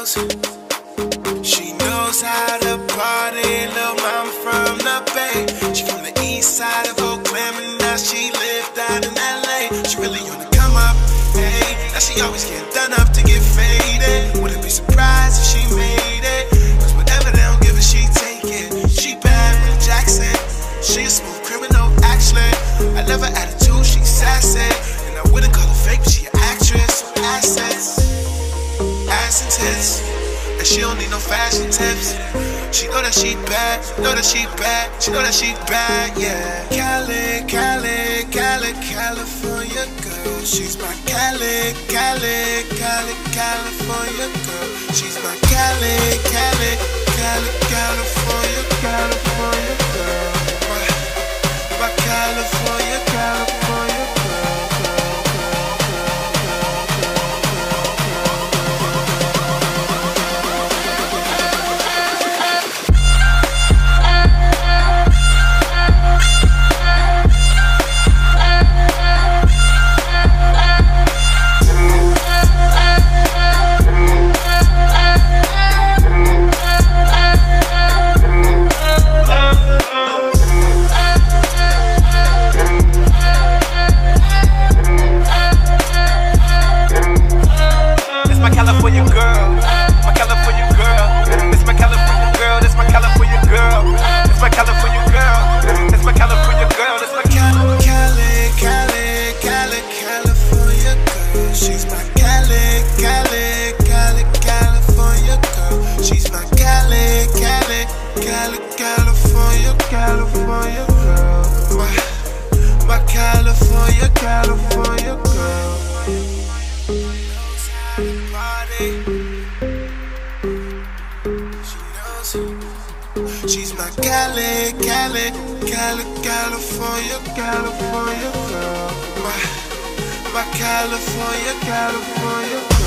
knows. She knows how to party. Little mama from the bay. She from the east side of Oakland, and now she lived out in LA. She really on the come up, hey. Now she always getting done up to get faded. Wouldn't be surprised if she made it. Cause whatever they don't give her, she take it. She bad with Jackson. She a smooth criminal, actually. I love her attitude, she's sassy. And I wouldn't call her fake, but she an actress assets tits. And she don't need no fashion tips. She know that she bad, know that she bad, she know that she bad, yeah. Cali, Cali, Cali, California girl. She's my Cali, Cali, Cali, California girl. She's my Cali, Cali, Cali, California, California She's my Cali, Cali, Cali, California girl. She's my Cali, Cali, Cali, California, California girl. My, my California, California girl. She knows. She's my Cali, Cali, Cali, California, California California, California